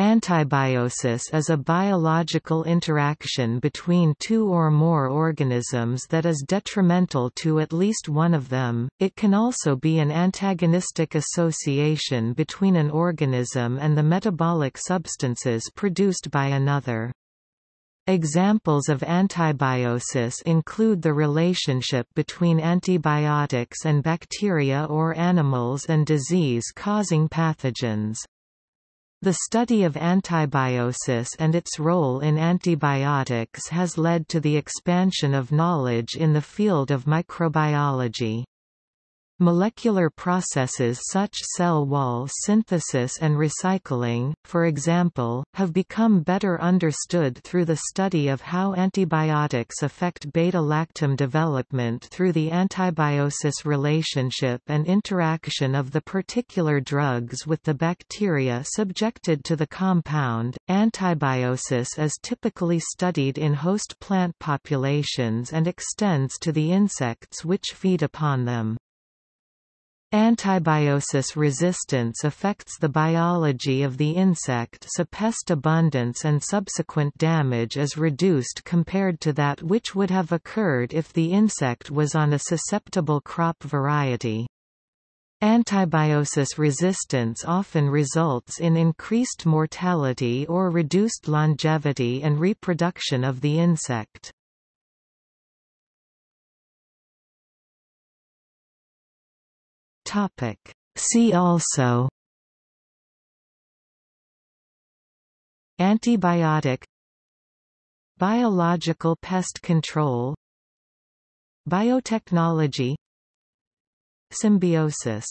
Antibiosis is a biological interaction between two or more organisms that is detrimental to at least one of them. It can also be an antagonistic association between an organism and the metabolic substances produced by another. Examples of antibiosis include the relationship between antibiotics and bacteria or animals and disease-causing pathogens. The study of antibiosis and its role in antibiotics has led to the expansion of knowledge in the field of microbiology. Molecular processes such cell wall synthesis and recycling, for example, have become better understood through the study of how antibiotics affect beta-lactam development through the antibiosis relationship and interaction of the particular drugs with the bacteria subjected to the compound. Antibiosis is typically studied in host plant populations and extends to the insects which feed upon them. Antibiosis resistance affects the biology of the insect so pest abundance and subsequent damage is reduced compared to that which would have occurred if the insect was on a susceptible crop variety. Antibiosis resistance often results in increased mortality or reduced longevity and reproduction of the insect. Topic. See also Antibiotic Biological pest control Biotechnology Symbiosis